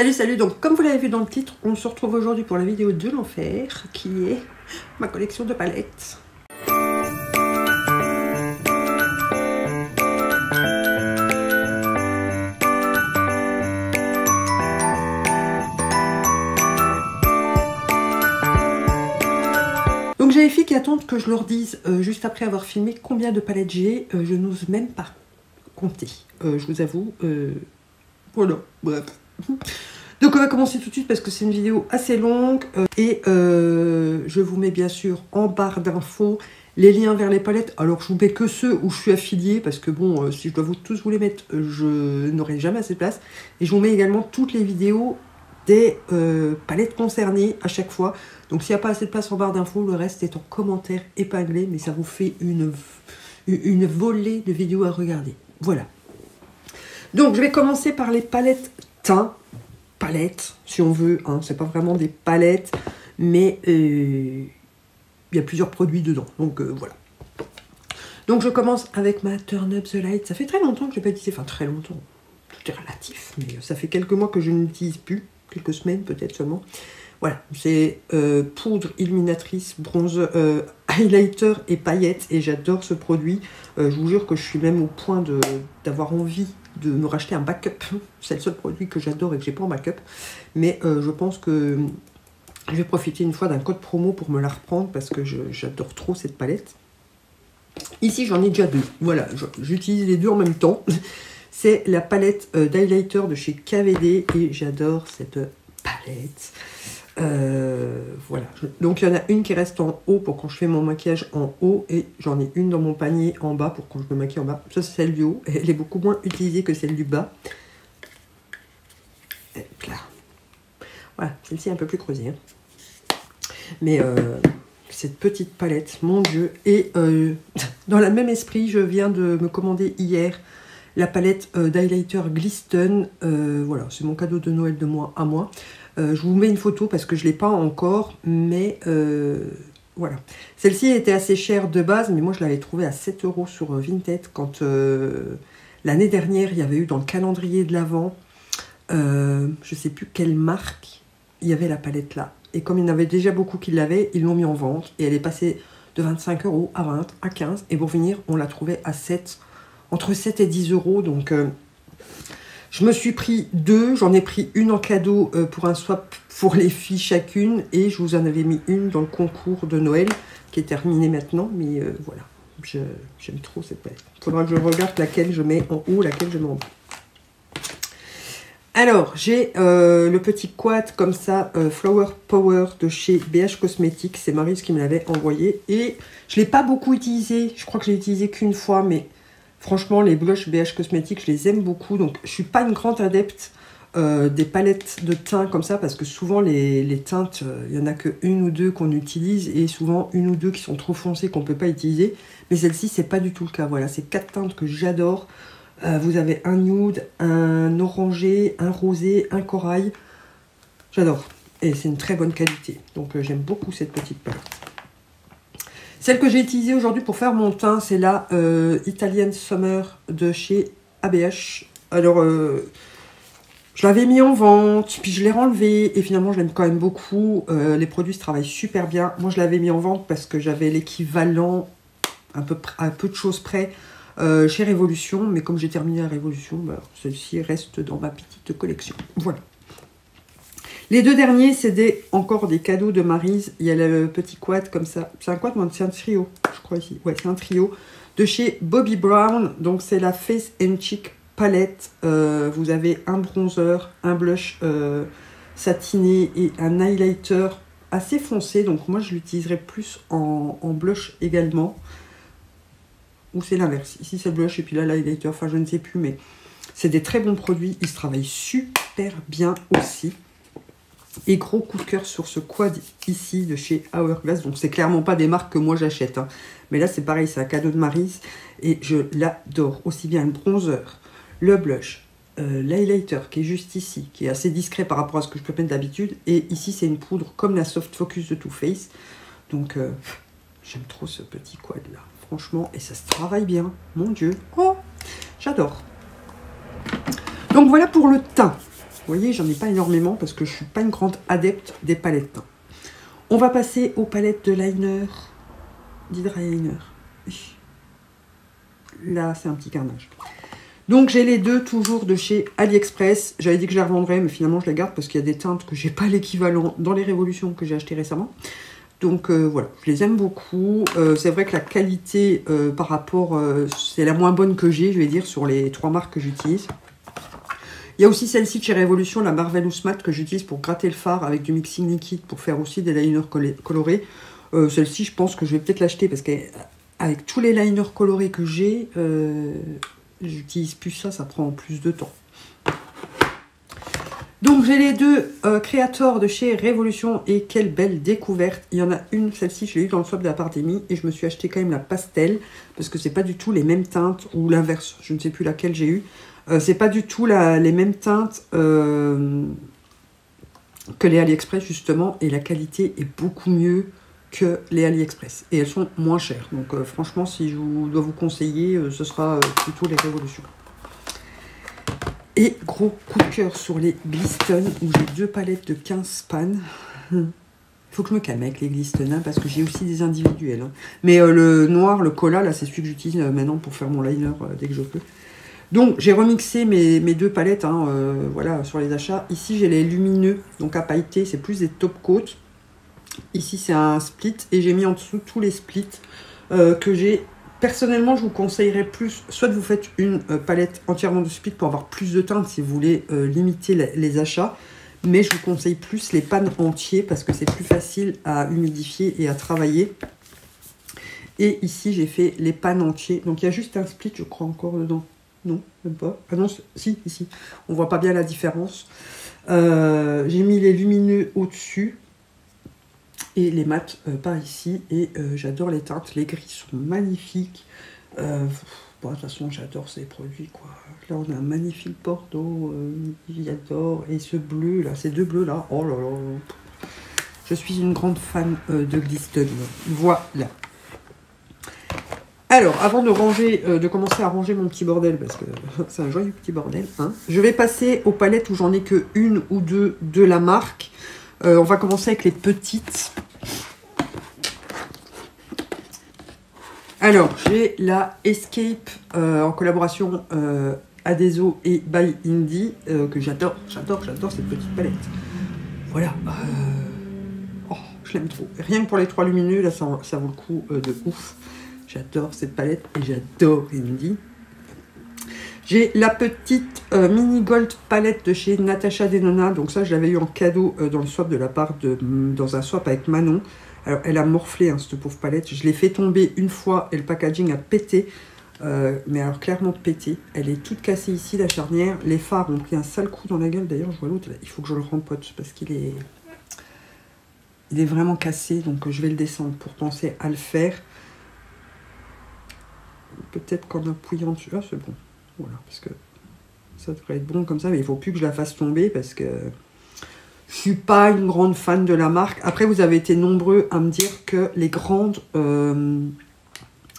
Salut, salut, donc comme vous l'avez vu dans le titre, on se retrouve aujourd'hui pour la vidéo de l'enfer, qui est ma collection de palettes. Donc j'ai les filles qui attendent que je leur dise, euh, juste après avoir filmé, combien de palettes j'ai. Euh, je n'ose même pas compter, euh, je vous avoue. voilà, bref. Donc on va commencer tout de suite parce que c'est une vidéo assez longue euh, et euh, je vous mets bien sûr en barre d'infos les liens vers les palettes. Alors je vous mets que ceux où je suis affiliée parce que bon, euh, si je dois vous tous vous les mettre, je n'aurai jamais assez de place. Et je vous mets également toutes les vidéos des palettes concernées à chaque fois. Donc s'il n'y a pas assez de place en barre d'infos, le reste est en commentaire épinglé, mais ça vous fait une, une volée de vidéos à regarder. Voilà. Donc je vais commencer par les palettes teint, palette, si on veut. Hein. C'est pas vraiment des palettes, mais euh, il y a plusieurs produits dedans. Donc euh, voilà. Donc je commence avec ma Turn Up the Light. Ça fait très longtemps que je n'ai pas utilisé, enfin très longtemps, tout est relatif, mais ça fait quelques mois que je n'utilise plus, quelques semaines peut-être seulement. Voilà, c'est euh, poudre illuminatrice, bronze, highlighter et paillettes, et j'adore ce produit. je vous jure que je suis même au point d'avoir envie de me racheter un backup. C'est le seul produit que j'adore et que j'ai pas en backup. Mais euh, je pense que je vais profiter une fois d'un code promo pour me la reprendre parce que j'adore trop cette palette. Ici, j'en ai déjà deux. Voilà, j'utilise les deux en même temps. C'est la palette euh, d'highlighter de chez KVD et j'adore cette palette. Euh, voilà. Donc il y en a une qui reste en haut pour quand je fais mon maquillage en haut et j'en ai une dans mon panier en bas pour quand je me maquille en bas. Ça c'est celle du haut. Elle est beaucoup moins utilisée que celle du bas. là. Voilà, celle-ci est un peu plus creusée. Hein. Mais euh, cette petite palette, mon dieu. Et euh, dans le même esprit, je viens de me commander hier la palette d'highlighter Glisten. voilà, c'est mon cadeau de Noël de moi à moi. Euh, je vous mets une photo parce que je ne l'ai pas encore, mais euh, voilà. Celle-ci était assez chère de base, mais moi je l'avais trouvée à 7 euros sur euh, Vinted quand l'année dernière il y avait eu dans le calendrier de l'Avent, je ne sais plus quelle marque, il y avait la palette là. Et comme il y en avait déjà beaucoup qui l'avaient, ils l'ont mis en vente et elle est passée de 25 euros à 20, à 15. Et pour finir, on l'a trouvée à 7, entre 7 et 10 euros. Donc je me suis pris deux, j'en ai pris une en cadeau euh, pour un swap pour les filles chacune et je vous en avais mis une dans le concours de Noël qui est terminé maintenant, mais euh, voilà, j'aime trop cette palette. Il faudra que je regarde laquelle je mets en haut, laquelle je mets en bas. Alors, j'ai euh, le petit quad comme ça, Flower Power de chez BH Cosmetics. C'est Marise qui me l'avait envoyé. Et je ne l'ai pas beaucoup utilisé. Je crois que je l'ai utilisé qu'une fois, mais Franchement, les blushs BH Cosmetics, je les aime beaucoup. Donc, je suis pas une grande adepte euh, des palettes de teint comme ça parce que souvent les, teintes, euh, il y en a que une ou deux qu'on utilise et souvent une ou deux qui sont trop foncées qu'on peut pas utiliser. Mais celle-ci, c'est pas du tout le cas. Voilà, c'est quatre teintes que j'adore. Euh, vous avez un nude, un orangé, un rosé, un corail. J'adore. Et c'est une très bonne qualité. Donc j'aime beaucoup cette petite palette. Celle que j'ai utilisée aujourd'hui pour faire mon teint, c'est la euh, Italian Summer de chez ABH. Alors, euh, je l'avais mis en vente, puis je l'ai renlevé, et finalement, je l'aime quand même beaucoup. Euh, les produits se travaillent super bien. Moi, je l'avais mis en vente parce que j'avais l'équivalent, à peu de choses près, chez Révolution. Mais comme j'ai terminé la Révolution, bah, celle-ci reste dans ma petite collection. Voilà. Les deux derniers, c'est encore des cadeaux de Marise. Il y a le petit quad comme ça. C'est un quad, c'est un trio, je crois ici. Ouais, c'est un trio de chez Bobby Brown. Donc, c'est la Face and Cheek palette. Euh, vous avez un bronzer, un blush euh, satiné et un highlighter assez foncé. Donc, moi, je l'utiliserai plus en, en, blush également. Ou c'est l'inverse. Ici, c'est le blush et puis là, l'highlighter. Enfin, je ne sais plus, mais c'est des très bons produits. Ils se travaillent super bien aussi. Et gros coup de cœur sur ce quad ici de chez Hourglass. Donc c'est clairement pas des marques que moi j'achète. Hein. Mais là c'est pareil, c'est un cadeau de Marise. Et je l'adore. Aussi bien le bronzer, le blush, euh, l'highlighter qui est juste ici, qui est assez discret par rapport à ce que je peux mettre d'habitude. Et ici c'est une poudre comme la Soft Focus de Too Faced. Donc euh, j'aime trop ce petit quad là. Franchement, et ça se travaille bien. Mon Dieu. Oh, j'adore. Donc voilà pour le teint. Vous voyez, j'en ai pas énormément parce que je suis pas une grande adepte des palettes. On va passer aux palettes de liner, d'Hydra Là, c'est un petit carnage. Donc j'ai les deux toujours de chez AliExpress. J'avais dit que je les revendrais, mais finalement je les garde parce qu'il y a des teintes que j'ai pas l'équivalent dans les révolutions que j'ai acheté récemment. Donc euh, voilà, je les aime beaucoup. Euh, c'est vrai que la qualité euh, par rapport, c'est la moins bonne que j'ai, je vais dire, sur les trois marques que j'utilise. Il y a aussi celle-ci de chez Révolution, la Marvelous Matte, que j'utilise pour gratter le phare avec du mixing liquide pour faire aussi des liners colorés. celle-ci, je pense que je vais peut-être l'acheter parce qu'avec tous les liners colorés que j'ai, j'utilise plus ça, ça prend plus de temps. Donc j'ai les deux euh, créateurs de chez Révolution et quelle belle découverte. Il y en a une, celle-ci je l'ai eu dans le swap de la et je me suis acheté quand même la pastel parce que c'est pas du tout les mêmes teintes ou l'inverse, je ne sais plus laquelle j'ai eu. Euh, c'est pas du tout les mêmes teintes euh, que les AliExpress justement et la qualité est beaucoup mieux que les AliExpress et elles sont moins chères. Donc franchement si je dois vous conseiller, ce sera plutôt les Révolutions. Et gros coup de cœur sur les Gliston, où j'ai deux palettes de 15 pannes. Il faut que je me calme avec les Gliston, hein, parce que j'ai aussi des individuels. Hein. Mais euh, le noir, le cola, là, c'est celui que j'utilise euh, maintenant pour faire mon liner euh, dès que je peux. Donc, j'ai remixé mes, deux palettes, hein, voilà, sur les achats. Ici, j'ai les lumineux, donc à pailleter, c'est plus des top coats. Ici, c'est un split, et j'ai mis en dessous tous les splits que j'ai Personnellement, je vous conseillerais plus, soit vous faites une euh, palette entièrement de split pour avoir plus de teinte si vous voulez euh, limiter les achats, mais je vous conseille plus les pannes entiers parce que c'est plus facile à humidifier et à travailler. Et ici, j'ai fait les pannes entiers. Donc, il y a juste un split, je crois, encore dedans. Non, même pas. Ah non, si, ici. On voit pas bien la différence. Euh, j'ai mis les lumineux au-dessus et les mats euh, par ici. Et euh, j'adore les teintes, les gris sont magnifiques. Euh, de toute façon, j'adore ces produits. quoi. Là, on a un magnifique Bordeaux, j'adore. Et ce bleu, là, ces deux bleus là, oh là là. Je suis une grande fan de Gliston. Voilà. Alors, avant de ranger, de commencer à ranger mon petit bordel, parce que c'est un joyeux petit bordel, hein, je vais passer aux palettes où j'en ai que une ou deux de la marque. on va commencer avec les petites. Alors, j'ai la Escape euh, en collaboration euh, Adeso et By Indie euh, que j'adore, j'adore, j'adore cette petite palette. Voilà. Oh, je l'aime trop. Rien que pour les trois lumineux, là, ça, vaut le coup de ouf. J'adore cette palette et j'adore Indie. J'ai la petite mini gold palette de chez Natasha Denona. Donc ça, je l'avais eu en cadeau dans le swap de la part de dans un swap avec Manon. Alors, elle a morflé, hein, cette pauvre palette. Je l'ai fait tomber une fois et le packaging a pété. Euh, mais alors, clairement pété. Elle est toute cassée ici, la charnière. Les phares ont pris un sale coup dans la gueule. D'ailleurs, je vois l'autre. Il faut que je le rempote parce qu'il est... Il est vraiment cassé. Donc, je vais le descendre pour penser à le faire. Peut-être qu'en appuyant dessus... Ah, c'est bon. Voilà, parce que ça devrait être bon comme ça. Mais il ne faut plus que je la fasse tomber parce que... Je suis pas une grande fan de la marque. Après, vous avez été nombreux à me dire que les grandes euh,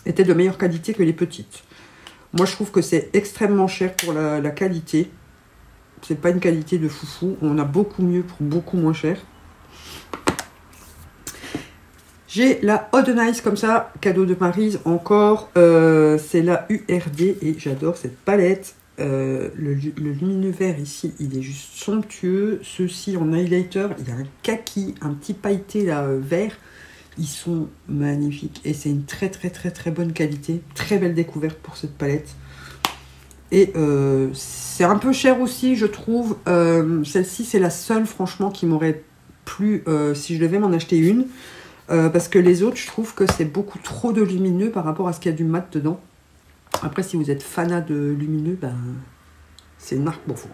étaient de meilleure qualité que les petites. Moi, je trouve que c'est extrêmement cher pour la, la qualité. C'est pas une qualité de foufou. On a beaucoup mieux pour beaucoup moins cher. J'ai la Odd comme ça, cadeau de Marise encore. Euh, c'est la URD et j'adore cette palette. Euh, le, lumineux vert ici, il est juste somptueux. Ceux-ci en highlighter, il y a un kaki, un petit pailleté là, euh, vert. Ils sont magnifiques et c'est une très très très très bonne qualité. Très belle découverte pour cette palette. Et c'est un peu cher aussi, je trouve. Celle-ci, c'est la seule, franchement, qui m'aurait plu si je devais m'en acheter une. Parce que les autres, je trouve que c'est beaucoup trop de lumineux par rapport à ce qu'il y a du mat dedans. Après, si vous êtes fanat de lumineux, ben, c'est une marque pour vous.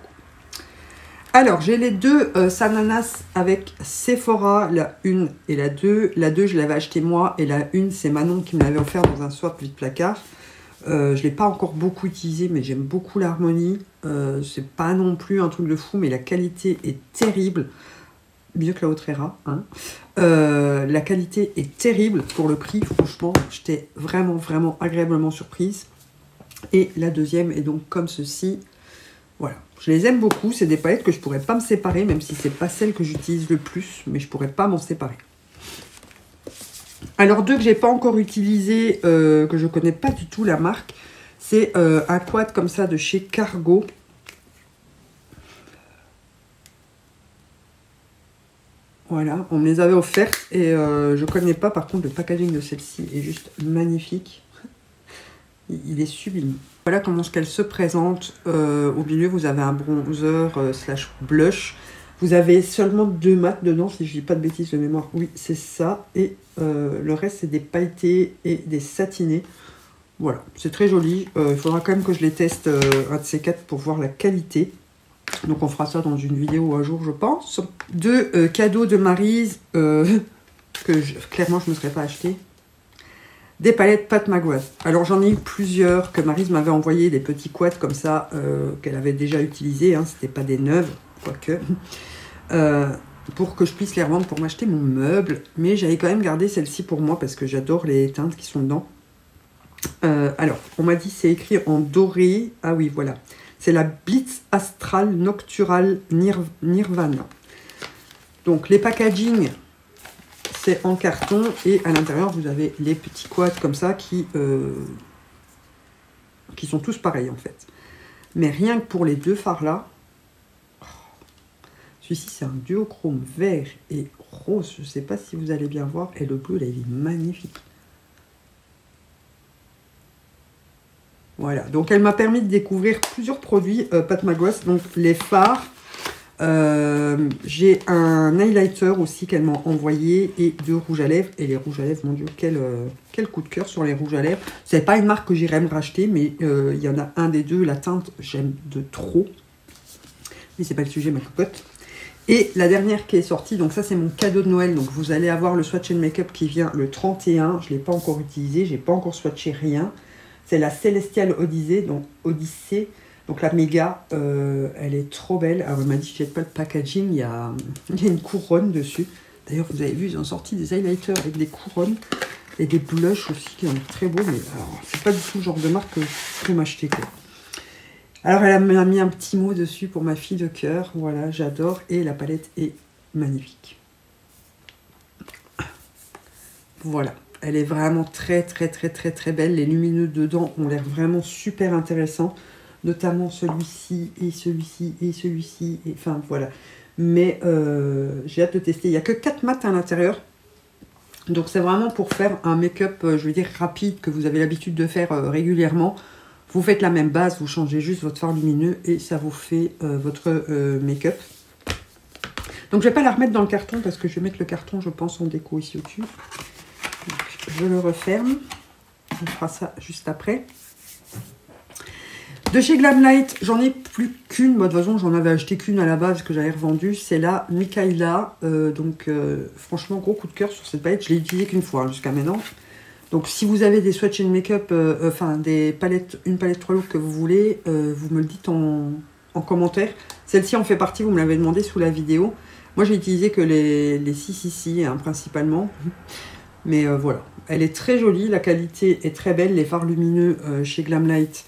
Alors, j'ai les deux euh, Sananas avec Sephora, la 1 et la 2. La 2, je l'avais acheté moi, et la 1, c'est Manon qui me l'avait offert dans un swap vide placard. Euh, je ne l'ai pas encore beaucoup utilisé, mais j'aime beaucoup l'harmonie. Euh, c'est pas non plus un truc de fou, mais la qualité est terrible. Mieux que la Autrera. Hein. Euh, la qualité est terrible pour le prix, franchement. J'étais vraiment, vraiment agréablement surprise. Et la deuxième est donc comme ceci. Voilà, Je les aime beaucoup. C'est des palettes que je pourrais pas me séparer, même si c'est pas celle que j'utilise le plus, mais je pourrais pas m'en séparer. Alors deux que j'ai pas encore utilisé, euh, que je connais pas du tout la marque, c'est euh, un quad comme ça de chez Cargo. Voilà, on me les avait offertes et euh, je connais pas. Par contre, le packaging de celle-ci est juste magnifique. Il est sublime. Voilà comment qu'elle se présente. Euh, au milieu, vous avez un bronzer euh, slash blush. Vous avez seulement deux mats dedans, si je dis pas de bêtises de mémoire. Oui, c'est ça. Et le reste, c'est des pailletés et des satinés. Voilà, c'est très joli. il faudra quand même que je les teste un de ces quatre pour voir la qualité. Donc on fera ça dans une vidéo un jour, je pense. Deux cadeaux de Maryse que clairement je ne me serais pas acheté des palettes Pat McGrath. Alors j'en ai eu plusieurs que Marise m'avait envoyé, des petits quads comme ça, euh, qu'elle avait déjà utilisés, hein, c'était pas des neuves, quoique, euh, pour que je puisse les revendre pour m'acheter mon meuble. Mais j'avais quand même gardé celle-ci pour moi parce que j'adore les teintes qui sont dedans. Euh, alors, on m'a dit c'est écrit en doré. Ah oui, voilà. C'est la Blitz Astral Noctural Nirvana. Donc les packaging en carton et à l'intérieur vous avez les petits quads comme ça qui, euh, sont tous pareils en fait. Mais rien que pour les deux phares là, celui-ci c'est un duochrome vert et rose, je sais pas si vous allez bien voir, et le bleu là il est magnifique. Voilà, donc elle m'a permis de découvrir plusieurs produits euh, Pat McGrath, donc les phares, euh, j'ai un highlighter aussi qu'elle m'a envoyé et deux rouges à lèvres. Et les rouges à lèvres, mon dieu, quel, euh, quel coup de cœur sur les rouges à lèvres. C'est pas une marque que j'irais me racheter, mais il y en a un des deux, la teinte, j'aime de trop. Mais c'est pas le sujet, ma cocotte. Et la dernière qui est sortie, donc ça c'est mon cadeau de Noël. Donc vous allez avoir le swatch and make-up qui vient le 31. Je ne l'ai pas encore utilisé, j'ai pas encore swatché rien. C'est la Celestial Odyssey, donc Odyssée donc la méga, euh, elle est trop belle. Alors elle m'a dit, je pas le packaging, il y, a, une couronne dessus. D'ailleurs, vous avez vu, ils ont sorti des highlighters avec des couronnes et des blushs aussi qui ont très beaux. Mais alors, c'est pas du tout le genre de marque que je peux m'acheter. Alors elle m'a mis un petit mot dessus pour ma fille de cœur. Voilà, j'adore. Et la palette est magnifique. Voilà. Elle est vraiment très très très très très belle. Les lumineux dedans ont l'air vraiment super intéressants notamment celui-ci et celui-ci et celui-ci. Enfin, voilà. Mais euh, j'ai hâte de tester. Il n'y a que 4 mats à l'intérieur. Donc c'est vraiment pour faire un make-up, euh, je veux dire, rapide, que vous avez l'habitude de faire euh, régulièrement. Vous faites la même base, vous changez juste votre fard lumineux et ça vous fait votre make-up. Donc je vais pas la remettre dans le carton parce que je vais mettre le carton, je pense, en déco ici au-dessus. Je le referme. On fera ça juste après. De chez Glamlight, j'en ai plus qu'une. de toute façon, j'en avais acheté qu'une à la base que j'avais revendue. C'est la Mikaela. Euh, donc, euh, franchement, gros coup de cœur sur cette palette. Je l'ai utilisée qu'une fois hein, jusqu'à maintenant. Donc, si vous avez des swatch and make-up, euh, enfin, des palettes, une palette 3 looks que vous voulez, vous me le dites en, commentaire. Celle-ci en fait partie, vous me l'avez demandé sous la vidéo. Moi, j'ai utilisé que les, les 6 ici, hein, principalement. Mais voilà, elle est très jolie, la qualité est très belle. Les fards lumineux chez Glamlight,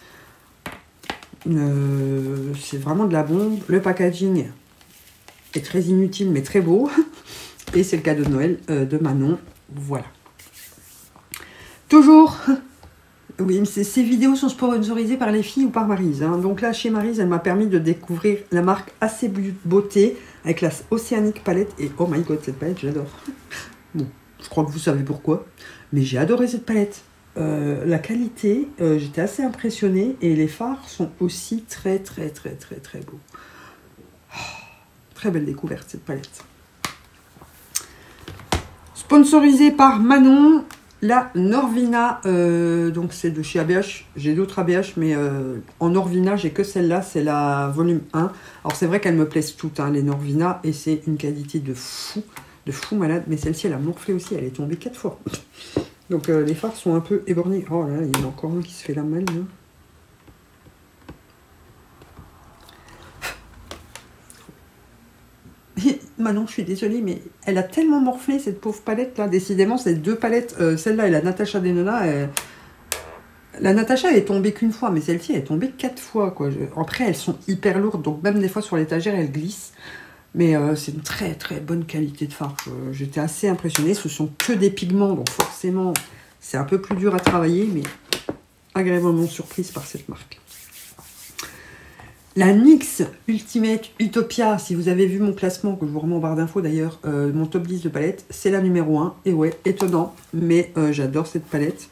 euh, c'est vraiment de la bombe. Le packaging est très inutile mais très beau. Et c'est le cadeau de Noël euh, de Manon. Voilà. Toujours oui, ces vidéos sont sponsorisées par les filles ou par Marise. Hein. Donc là, chez Marise, elle m'a permis de découvrir la marque Assez Beauté avec la Océanique palette. Et oh my god, cette palette, j'adore. Bon, je crois que vous savez pourquoi. Mais j'ai adoré cette palette. Euh, la qualité, euh, j'étais assez impressionnée et les fards sont aussi très très très très très beaux. Oh, très belle découverte cette palette. Sponsorisée par Manon, la Norvina, euh, donc c'est de chez ABH. J'ai d'autres ABH, mais en Norvina, j'ai que celle-là, c'est la volume 1. Alors c'est vrai qu'elles me plaisent toutes, hein, les Norvina, et c'est une qualité de fou, de fou malade. Mais celle-ci, elle a morflé aussi, elle est tombée quatre fois. Donc euh, les fards sont un peu éborgnés. Oh là, il y en a encore un qui se fait la malle. Là. Manon, je suis désolée, mais elle a tellement morflé cette pauvre palette là. Décidément, ces deux palettes, euh, celle-là et la Natasha Denona, La Natacha, elle est tombée qu'une fois, mais celle-ci, elle est tombée quatre fois. Quoi. Après, elles sont hyper lourdes, donc même des fois sur l'étagère, elles glissent. Mais euh, c'est une très très bonne qualité de fard. J'étais assez impressionnée. Ce sont que des pigments, donc forcément, c'est un peu plus dur à travailler, mais agréablement surprise par cette marque. La NYX Ultimate Utopia, si vous avez vu mon classement, que je vous remets en barre d'infos d'ailleurs, euh, mon top 10 de palettes, c'est la numéro 1. Et ouais, étonnant, mais euh, j'adore cette palette.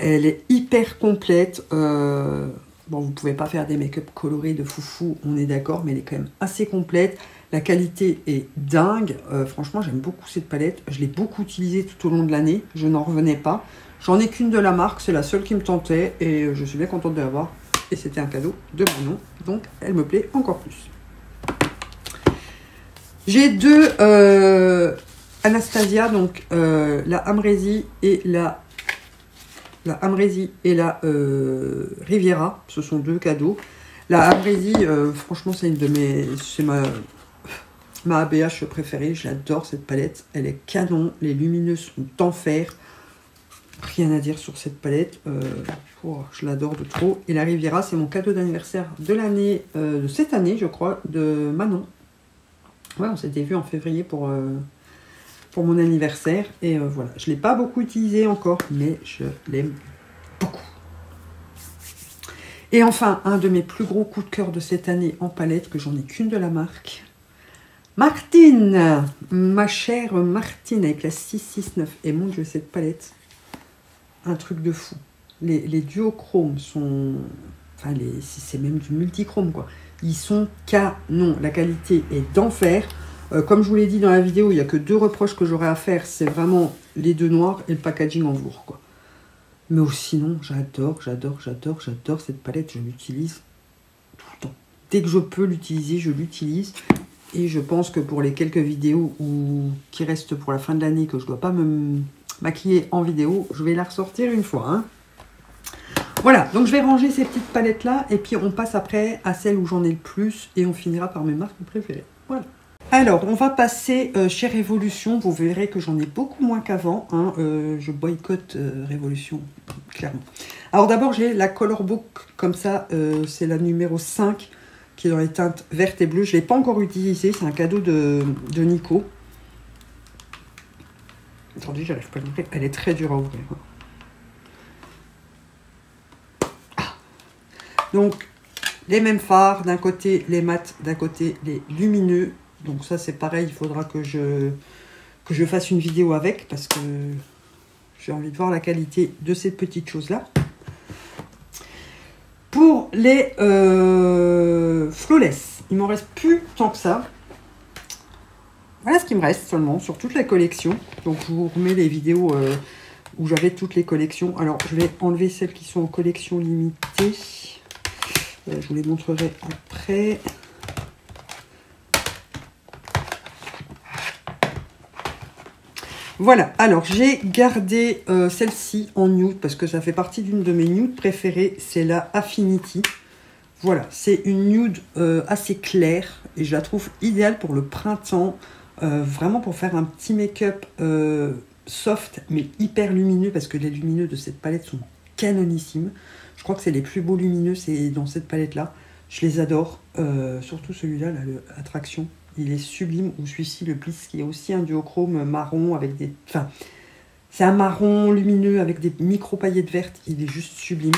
Elle est hyper complète. Euh, bon, vous pouvez pas faire des make-up colorés de foufou, on est d'accord, mais elle est quand même assez complète. La qualité est dingue. franchement, j'aime beaucoup cette palette. Je l'ai beaucoup utilisée tout au long de l'année. Je n'en revenais pas. J'en ai qu'une de la marque, c'est la seule qui me tentait et je suis bien contente de l'avoir et c'était un cadeau de mon nom, donc elle me plaît encore plus. J'ai deux euh, Anastasia, donc euh, la Amrésie et la la et la euh, Riviera, ce sont deux cadeaux. La Amrésie, franchement, c'est une de mes, c'est ma ma ABH préférée. Je l'adore cette palette. Elle est canon. Les lumineux sont d'enfer. Rien à dire sur cette palette. Euh, oh, je l'adore de trop. Et la Riviera, c'est mon cadeau d'anniversaire de l'année, euh, de cette année, je crois, de Manon. Ouais, on s'était vu en février pour, euh, pour mon anniversaire. Et voilà, je ne l'ai pas beaucoup utilisé encore, mais je l'aime beaucoup. Et enfin, un de mes plus gros coups de cœur de cette année en palette, que j'en ai qu'une de la marque. Martine, ma chère Martine avec la 669. Et mon dieu, cette palette, un truc de fou. Les, les duochromes sont. Enfin, c'est même du multichrome, quoi. Ils sont canon. La qualité est d'enfer. Euh, comme je vous l'ai dit dans la vidéo, il n'y a que deux reproches que j'aurais à faire. C'est vraiment les deux noirs et le packaging en velours, quoi. Mais sinon, j'adore, j'adore, j'adore, j'adore cette palette. Je l'utilise tout le temps. Dès que je peux l'utiliser, je l'utilise. Et je pense que pour les quelques vidéos où, qui restent pour la fin de l'année, que je ne dois pas me maquillée en vidéo. Je vais la ressortir une fois. Hein. Voilà, donc je vais ranger ces petites palettes là et puis on passe après à celles où j'en ai le plus et on finira par mes marques préférées. Voilà. Alors, on va passer euh, chez Révolution. Vous verrez que j'en ai beaucoup moins qu'avant. Hein. Euh, je boycotte euh, Révolution, clairement. Alors d'abord, j'ai la Color Book, comme ça, c'est la numéro 5, qui est dans les teintes vertes et bleues. Je ne l'ai pas encore utilisée, c'est un cadeau de, de Nico. Attendez, j'arrive pas à l'ouvrir. Elle est très dure à ouvrir. Ah. Donc, les mêmes phares, d'un côté les mats, d'un côté les lumineux. Donc ça c'est pareil, il faudra que je, que je fasse une vidéo avec parce que j'ai envie de voir la qualité de ces petites choses-là. Pour les euh, flawless, il m'en reste plus tant que ça. Voilà ce qui me reste seulement sur toute la collection. Donc je vous remets les vidéos euh, où j'avais toutes les collections. Alors je vais enlever celles qui sont en collection limitée. Euh, je vous les montrerai après. Voilà, alors j'ai gardé euh, celle-ci en nude parce que ça fait partie d'une de mes nudes préférées, c'est la Affinity. Voilà, c'est une nude assez claire et je la trouve idéale pour le printemps. Euh, vraiment pour faire un petit make-up euh, soft mais hyper lumineux parce que les lumineux de cette palette sont canonissimes. Je crois que c'est les plus beaux lumineux, c'est dans cette palette là. Je les adore, euh, surtout celui-là, l'attraction. Il est sublime, ou celui-ci, le Bliss, qui est aussi un duochrome marron avec des... Enfin, c'est un marron lumineux avec des micro paillettes vertes. Il est juste sublime.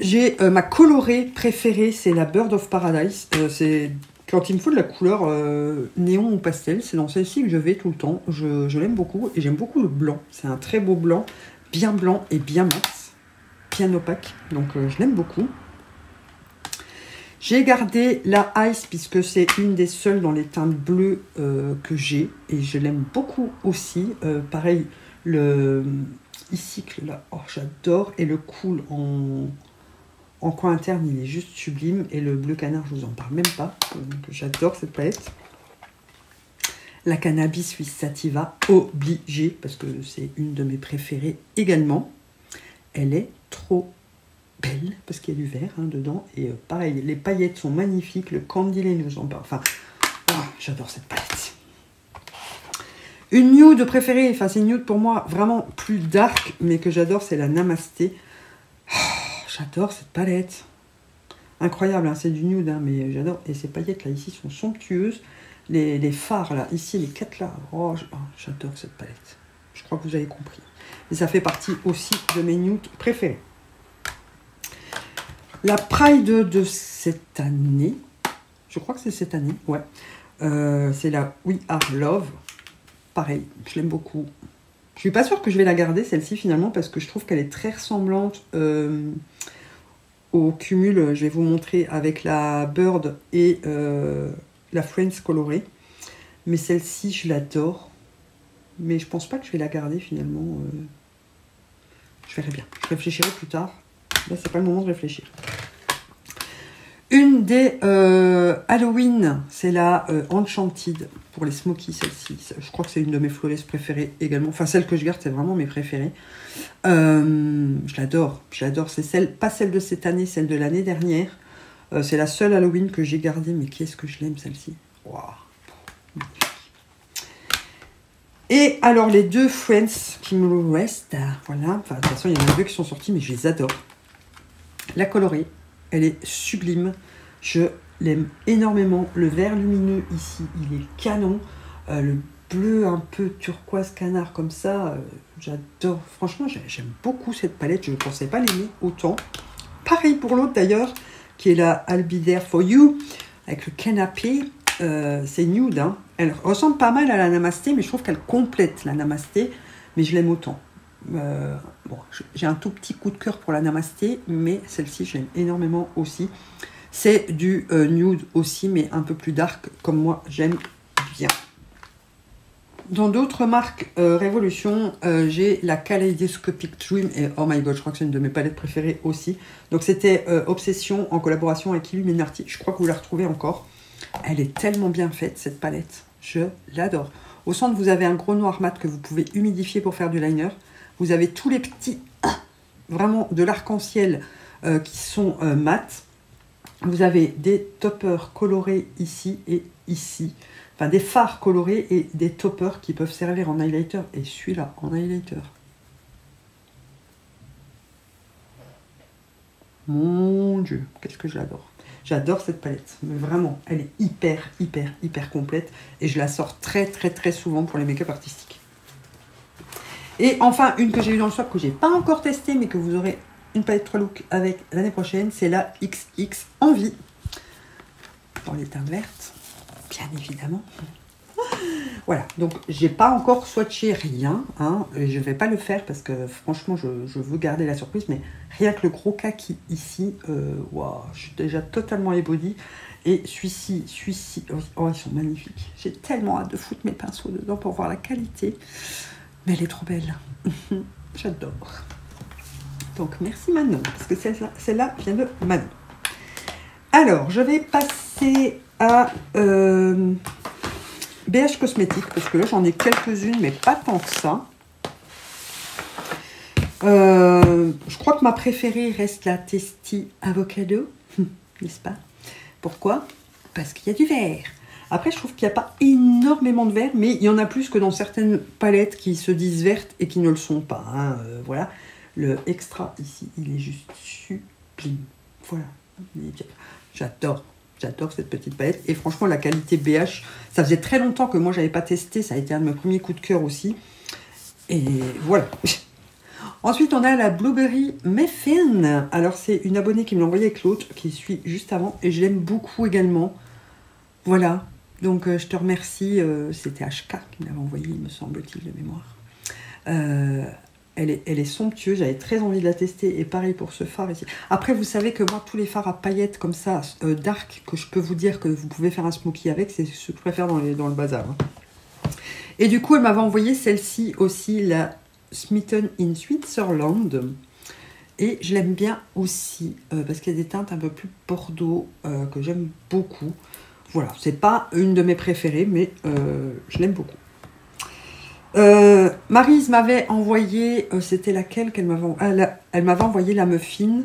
J'ai ma colorée préférée, c'est la Bird of Paradise. c'est quand il me faut de la couleur euh, néon ou pastel, c'est dans celle-ci que je vais tout le temps. Je, l'aime beaucoup et j'aime beaucoup le blanc. C'est un très beau blanc, bien blanc et bien mat, bien opaque. Donc euh, je l'aime beaucoup. J'ai gardé la Ice puisque c'est une des seules dans les teintes bleues euh, que j'ai et je l'aime beaucoup aussi. pareil, le e là, oh, j'adore et le Cool en en coin interne, il est juste sublime. Et le bleu canard, je vous en parle même pas. J'adore cette palette. La Cannabis Swiss Sativa, obligée, parce que c'est une de mes préférées également. Elle est trop belle, parce qu'il y a du vert hein, dedans. Et euh, pareil, les paillettes sont magnifiques. Le je vous en. Enfin, ah, j'adore cette palette. Une nude préférée, enfin c'est une nude pour moi vraiment plus dark, mais que j'adore, c'est la Namasté. Oh, j'adore cette palette. Incroyable, hein, c'est du nude, hein, mais j'adore. Et ces paillettes là ici sont somptueuses. Les, les phares là, ici, les quatre là. Oh, oh, j'adore cette palette. Je crois que vous avez compris. Et ça fait partie aussi de mes nudes préférées. La Pride de cette année, je crois que c'est cette année, ouais. Euh, c'est la We Are Love. Pareil, je l'aime beaucoup. Je suis pas sûre que je vais la garder celle-ci finalement parce que je trouve qu'elle est très ressemblante euh, au cumul. Je vais vous montrer avec la Bird et euh, la Friends colorée. Mais celle-ci, je l'adore. Mais je pense pas que je vais la garder finalement. Je verrai bien. Je réfléchirai plus tard. Là, c'est pas le moment de réfléchir. Une des euh, Halloween, c'est la euh, Enchanted pour les Smoky, celle-ci. Je crois que c'est une de mes flawless préférées également. Enfin, celle que je garde, c'est vraiment mes préférées. Euh, je l'adore, je l'adore. C'est celle, pas celle de cette année, celle de l'année dernière. c'est la seule Halloween que j'ai gardée, mais qu'est-ce que je l'aime celle-ci? Et alors les deux Friends qui me restent, voilà. Enfin, de toute façon, il y en a deux qui sont sortis, mais je les adore. La colorée, elle est sublime. Je l'aime énormément. Le vert lumineux ici, il est canon. Euh, le bleu un peu turquoise canard comme ça, euh, j'adore. Franchement, j'aime beaucoup cette palette. Je ne pensais pas l'aimer autant. Pareil pour l'autre d'ailleurs, qui est la I'll Be There For You, avec le canapé. Euh, c'est nude. Hein. Elle ressemble pas mal à la Namasté, mais je trouve qu'elle complète la Namasté. Mais je l'aime autant. Euh, bon, j'ai un tout petit coup de cœur pour la Namasté, mais celle-ci, j'aime énormément aussi. C'est du euh, nude aussi, mais un peu plus dark, comme moi, j'aime bien. Dans d'autres marques euh, Révolution, j'ai la Kaleidoscopic Dream, et oh my god, je crois que c'est une de mes palettes préférées aussi. Donc c'était Obsession en collaboration avec Illuminati. Je crois que vous la retrouvez encore. Elle est tellement bien faite, cette palette. Je l'adore. Au centre, vous avez un gros noir mat que vous pouvez humidifier pour faire du liner. Vous avez tous les petits, vraiment de l'arc-en-ciel euh, qui sont euh, mat. Vous avez des toppers colorés ici et ici. Enfin, des fards colorés et des toppers qui peuvent servir en highlighter. Et celui-là, en highlighter. Mon Dieu, qu'est-ce que je l'adore. J'adore cette palette, mais vraiment, elle est hyper, hyper, hyper complète et je la sors très, très, très souvent pour les make-up artistiques. Et enfin, une que j'ai eu dans le swap que j'ai pas encore testée, mais que vous aurez une palette 3 look avec l'année prochaine, c'est la XX Envie. Dans les teintes vertes, bien évidemment. Voilà, donc j'ai pas encore swatché rien, hein, et je vais pas le faire parce que franchement je, veux garder la surprise, mais rien que le gros kaki ici, euh, je suis déjà totalement ébody. Et celui-ci, celui-ci, oh ils sont magnifiques. J'ai tellement hâte de foutre mes pinceaux dedans pour voir la qualité. Mais elle est trop belle. J'adore. Donc merci Manon, parce que celle-là vient de Manon. Alors, je vais passer à euh, BH Cosmétiques, parce que là j'en ai quelques-unes, mais pas tant que ça. Euh, je crois que ma préférée reste la Testi Avocado, n'est-ce pas? Pourquoi? Parce qu'il y a du vert. Après, je trouve qu'il n'y a pas énormément de vert, mais il y en a plus que dans certaines palettes qui se disent vertes et qui ne le sont pas. Hein, euh, voilà. Le extra ici, il est juste sublime. Voilà. J'adore. J'adore cette petite palette. Et franchement, la qualité BH, ça faisait très longtemps que moi, j'avais pas testé. Ça a été un de mes premiers coups de cœur aussi. Et voilà. Ensuite, on a la Blueberry Muffin. Alors, c'est une abonnée qui me l'a envoyé avec l'autre, qui suit juste avant. Et je l'aime beaucoup également. Voilà. Donc euh, je te remercie, euh, c'était HK qui m'avait envoyé, me semble-t-il, de mémoire. Euh, elle, est, somptueuse, j'avais très envie de la tester, et pareil pour ce phare ici. Après, vous savez que moi, tous les phares à paillettes comme ça, dark, que je peux vous dire que vous pouvez faire un smoky avec, c'est ce que je préfère dans, dans le bazar. Hein. Et du coup, elle m'avait envoyé celle-ci aussi, la Smitten in Switzerland. Et je l'aime bien aussi, parce qu'il y a des teintes un peu plus bordeaux, que j'aime beaucoup. Voilà, c'est pas une de mes préférées, mais euh, je l'aime beaucoup. Euh, Marise m'avait envoyé, euh, c'était laquelle qu'elle m'avait Elle, m'avait envoyé la muffin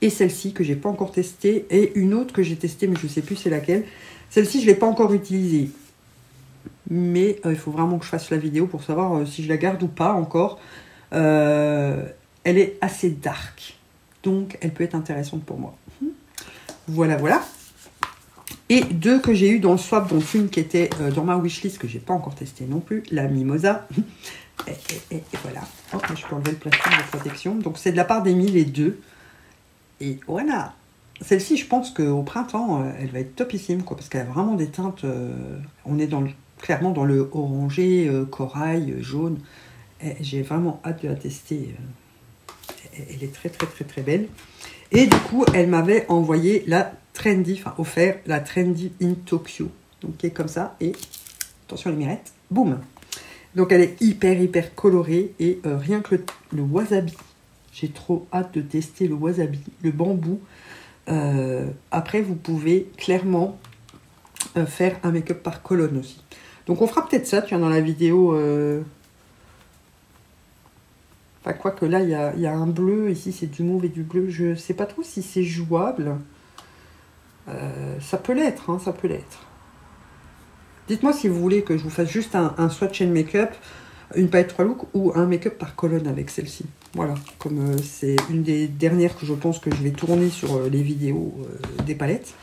et celle-ci que j'ai pas encore testée et une autre que j'ai testée mais je sais plus c'est laquelle. Celle-ci je l'ai pas encore utilisée. mais il faut vraiment que je fasse la vidéo pour savoir si je la garde ou pas encore. elle est assez dark, donc elle peut être intéressante pour moi. Voilà, voilà. Et deux que j'ai eu dans le swap, dont une qui était dans ma wishlist que j'ai pas encore testé non plus, la Mimosa. Et, voilà. je peux enlever le plastique de protection. Donc c'est de la part d'Emile les deux. Et voilà. Celle-ci, je pense qu'au printemps, euh, elle va être topissime, quoi, parce qu'elle a vraiment des teintes. Euh, on est clairement dans le orangé, euh, corail, jaune. J'ai vraiment hâte de la tester. Elle est très très très très belle. Et du coup, elle m'avait envoyé la Trendy, enfin offert la Trendy in Tokyo. Donc qui est comme ça. Et attention les mirettes, boum donc elle est hyper hyper colorée et rien que le wasabi j'ai trop hâte de tester le wasabi, le bambou. Euh, après, vous pouvez clairement euh, faire un make-up par colonne aussi. Donc on fera peut-être ça, tu vois, dans la vidéo. Euh... Enfin, quoi que là, il y a, un bleu, ici c'est du mauve et du bleu. Je sais pas trop si c'est jouable. Euh, ça peut l'être, hein, ça peut l'être. Dites-moi si vous voulez que je vous fasse juste un, un swatch and make-up une palette 3 looks ou un make-up par colonne avec celle-ci. Voilà, comme euh, c'est une des dernières que je pense que je vais tourner sur euh, les vidéos des palettes.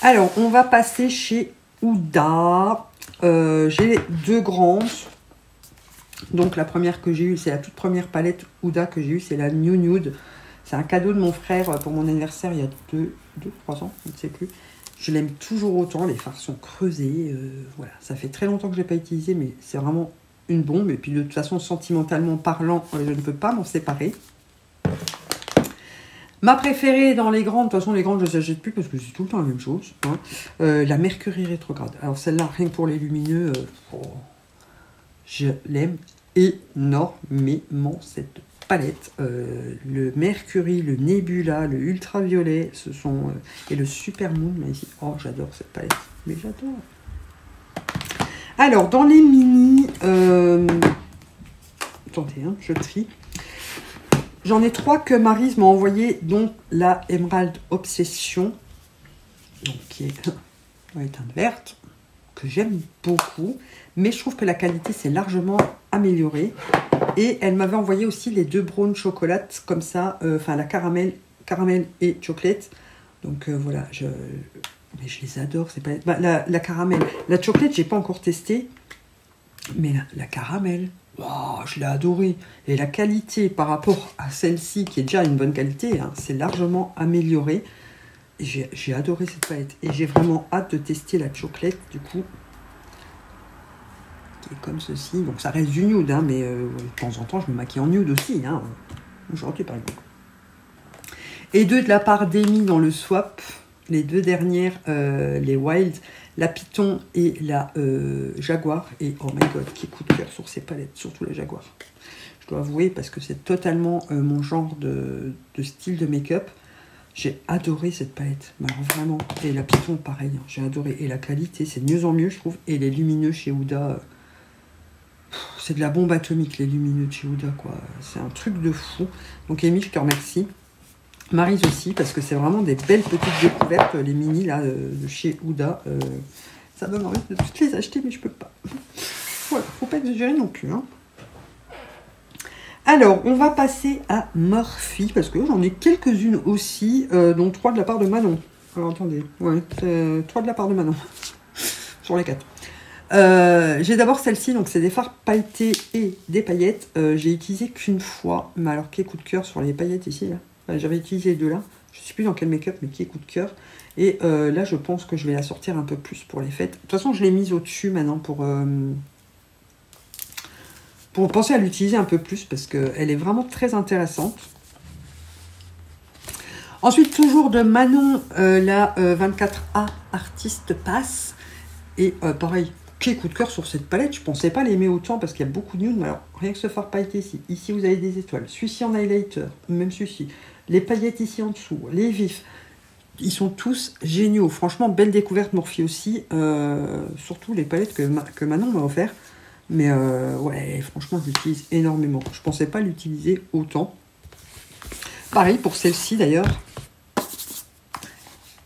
Alors, on va passer chez Ouda. j'ai deux grandes. Donc, la première que j'ai eue, c'est la toute première palette Ouda que j'ai eue, c'est la New Nude. C'est un cadeau de mon frère pour mon anniversaire il y a 2-3 ans, je ne sais plus. Je l'aime toujours autant, les fards sont creusés. Euh, voilà, ça fait très longtemps que je ne l'ai pas utilisé, mais c'est vraiment une bombe. Et puis de toute façon, sentimentalement parlant, euh, je ne peux pas m'en séparer. Ma préférée dans les grandes, de toute façon les grandes je ne les achète plus parce que c'est tout le temps la même chose. Hein. Euh, la Mercury rétrograde. Alors celle-là, rien que pour les lumineux, oh, je l'aime énormément cette palette. Euh, le Mercury, le Nebula, le Ultraviolet, ce sont euh, et le Super Moon ici. Oh, j'adore cette palette, mais j'adore. Alors, dans les mini, euh, attendez, hein, je trie. J'en ai trois que Marise m'a envoyé, dont la Emerald Obsession, donc qui est en teinte verte, que j'aime beaucoup, mais je trouve que la qualité s'est largement améliorée. Et elle m'avait envoyé aussi les deux browns chocolat comme ça, euh, enfin la caramel, caramel et chocolate. Donc euh, voilà, je, les adore. C'est pas bah, la, la, caramel, la chocolate, j'ai pas encore testé, mais la, caramel, je l'ai adorée. Et la qualité par rapport à celle-ci, qui est déjà une bonne qualité, hein, c'est largement amélioré. J'ai adoré cette palette et j'ai vraiment hâte de tester la chocolate du coup comme ceci. Donc ça reste du nude, hein, mais euh, de temps en temps, je me maquille en nude aussi. Hein, aujourd'hui, par exemple. Et deux de la part d'Amy dans le swap. Les deux dernières, euh, les Wild, la Python et la euh, Jaguar. Et oh my god, qui coup de cœur sur ces palettes, surtout la Jaguar. Je dois avouer, parce que c'est totalement mon genre de, style de make-up. J'ai adoré cette palette, vraiment. Et la Python, pareil, hein, j'ai adoré. Et la qualité, c'est de mieux en mieux, je trouve. Et les lumineux chez Ouda, c'est de la bombe atomique, les lumineux Ouda, quoi. C'est un truc de fou. Donc, Amy, je te remercie. Marise aussi, parce que c'est vraiment des belles petites découvertes, les mini, là, euh, de chez Ouda. Euh, ça donne envie de toutes les acheter, mais je peux pas. Voilà, faut pas exagérer non plus, hein. Alors, on va passer à Morphy, parce que j'en ai quelques-unes aussi, euh, dont trois de la part de Manon. Alors, attendez, ouais, trois de la part de Manon. Sur les quatre. Euh, j'ai d'abord celle-ci, donc c'est des fards pailletés et des paillettes. Euh, j'ai utilisé qu'une fois, mais alors quel coup de cœur sur les paillettes ici. J'avais utilisé deux là. Je ne sais plus dans quel make-up, mais qui est coup de cœur. Et euh, là, je pense que je vais la sortir un peu plus pour les fêtes. De toute façon, je l'ai mise au-dessus maintenant pour, pour penser à l'utiliser un peu plus parce qu'elle est vraiment très intéressante. Ensuite, toujours de Manon, la 24A Artiste Pass. Et pareil, quel coup de cœur sur cette palette. Je pensais pas l'aimer autant parce qu'il y a beaucoup de nudes. Mais alors, rien que ce fard pailleté ici. Ici, vous avez des étoiles. Celui-ci en highlighter. Même celui-ci. Les paillettes ici en dessous. Les vifs. Ils sont tous géniaux. Franchement, belle découverte Morphe aussi. Euh, surtout les palettes que, Manon m'a offert. Mais euh, ouais, franchement, j'utilise énormément. Je pensais pas l'utiliser autant. Pareil pour celle-ci d'ailleurs.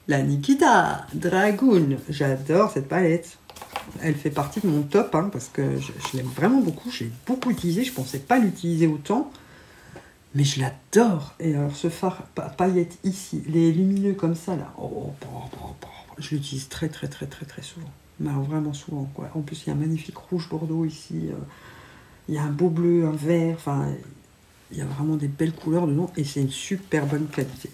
La Nikita Dragoon. J'adore cette palette. Elle fait partie de mon top, hein, parce que je, l'aime vraiment beaucoup. Je l'ai beaucoup utilisé. Je ne pensais pas l'utiliser autant. Mais je l'adore. Et alors, ce phare paillette ici, les lumineux comme ça, là, oh, je l'utilise très, très, très, très, très souvent. Mais vraiment souvent, quoi. En plus, il y a un magnifique rouge bordeaux ici. Euh, il y a un beau bleu, un vert. Enfin, il y a vraiment des belles couleurs dedans. Et c'est une super bonne qualité.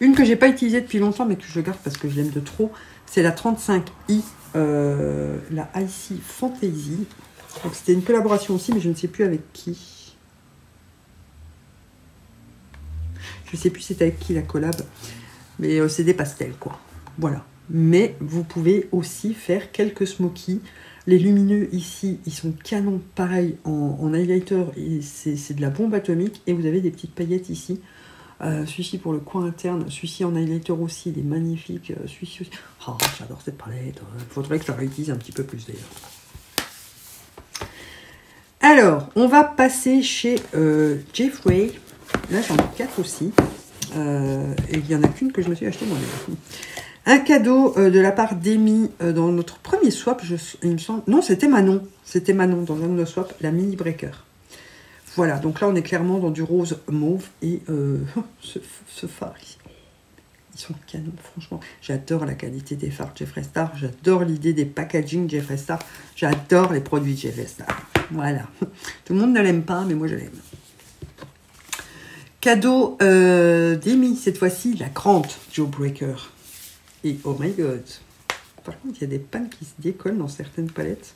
Une que j'ai pas utilisée depuis longtemps, mais que je garde parce que je l'aime de trop, c'est la 35i, euh, la IC Fantasy. Donc c'était une collaboration aussi, mais je ne sais plus avec qui. Je ne sais plus c'était avec qui la collab. Mais euh, c'est des pastels, quoi. Voilà. Mais vous pouvez aussi faire quelques smokies. Les lumineux ici, ils sont canons, pareil, en, en highlighter. C'est de la bombe atomique. Et vous avez des petites paillettes ici. Euh, celui-ci pour le coin interne, celui-ci en highlighter aussi, il est magnifique. Euh, celui-ci aussi. Oh, j'adore cette palette. Il faudrait que je la réutilise un petit peu plus d'ailleurs. Alors, on va passer chez euh, Jeffrey. Là, j'en ai quatre aussi. et il n'y en a qu'une que je me suis acheté moi-même. Un cadeau de la part d'Amy dans notre premier swap, il me semble. Non, c'était Manon. C'était Manon dans un de nos swaps, la mini breaker. Voilà, donc là on est clairement dans du rose mauve et euh, ce, phare ici. Ils sont canons, franchement. J'adore la qualité des phares Jeffree Star. J'adore l'idée des packaging Jeffree Star. J'adore les produits Jeffree Star. Voilà. Tout le monde ne l'aime pas, mais moi je l'aime. Cadeau euh, cette fois-ci, la grande Joe Breaker. Et oh my god. Par contre, il y a des pannes qui se décollent dans certaines palettes.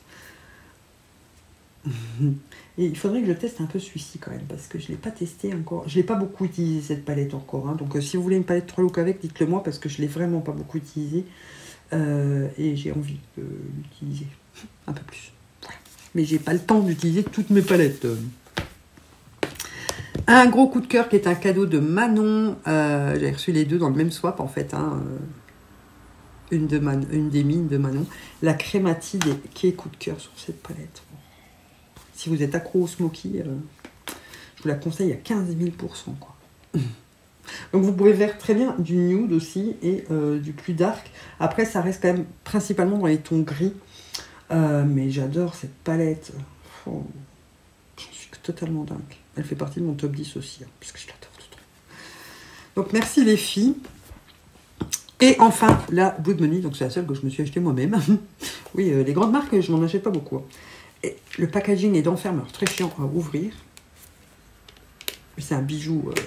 Et il faudrait que je teste un peu celui-ci quand même, parce que je ne l'ai pas testé encore. Je ne l'ai pas beaucoup utilisé cette palette encore. Hein. Donc euh, si vous voulez une palette 3 look avec, dites-le moi, parce que je ne l'ai vraiment pas beaucoup utilisé. Euh, et j'ai envie de l'utiliser un peu plus. Voilà. Mais j'ai pas le temps d'utiliser toutes mes palettes. Un gros coup de cœur qui est un cadeau de Manon. Euh, j'ai reçu les deux dans le même swap en fait. Hein. Une, de une des mines de Manon. La crématide qui est coup de cœur sur cette palette si vous êtes accro au smoky, euh, je vous la conseille à 15 000 quoi. Donc vous pouvez faire très bien du nude aussi et euh, du plus dark. Après, ça reste quand même principalement dans les tons gris. Euh, mais j'adore cette palette. Oh, je suis totalement dingue. Elle fait partie de mon top 10 aussi, hein, puisque je l'adore tout Donc merci les filles. Et enfin, la Blood Money, donc c'est la seule que je me suis achetée moi-même. oui, les grandes marques, je m'en achète pas beaucoup. Hein le packaging est d'enfermeur, très chiant à ouvrir. C'est un bijou. Euh.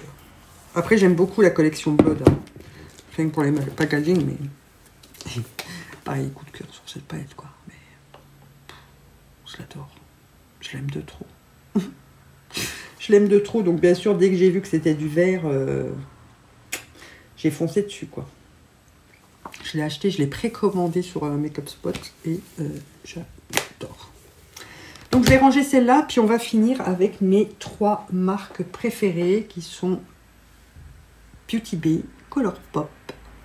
Après, j'aime beaucoup la collection Blood. Hein. Rien que pour les packaging, mais. Pareil, coup de cœur sur cette palette, quoi. Mais. Je l'adore. Je l'aime de trop. je l'aime de trop, donc bien sûr, dès que j'ai vu que c'était du vert, euh, j'ai foncé dessus, quoi. Je l'ai acheté, je l'ai précommandé sur Makeup Spot et euh, j'adore. Donc je vais ranger celle-là, puis on va finir avec mes trois marques préférées qui sont Beauty Bay, Colourpop